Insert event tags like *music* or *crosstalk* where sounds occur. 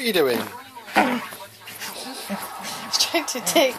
What are you doing? He's *laughs* trying to take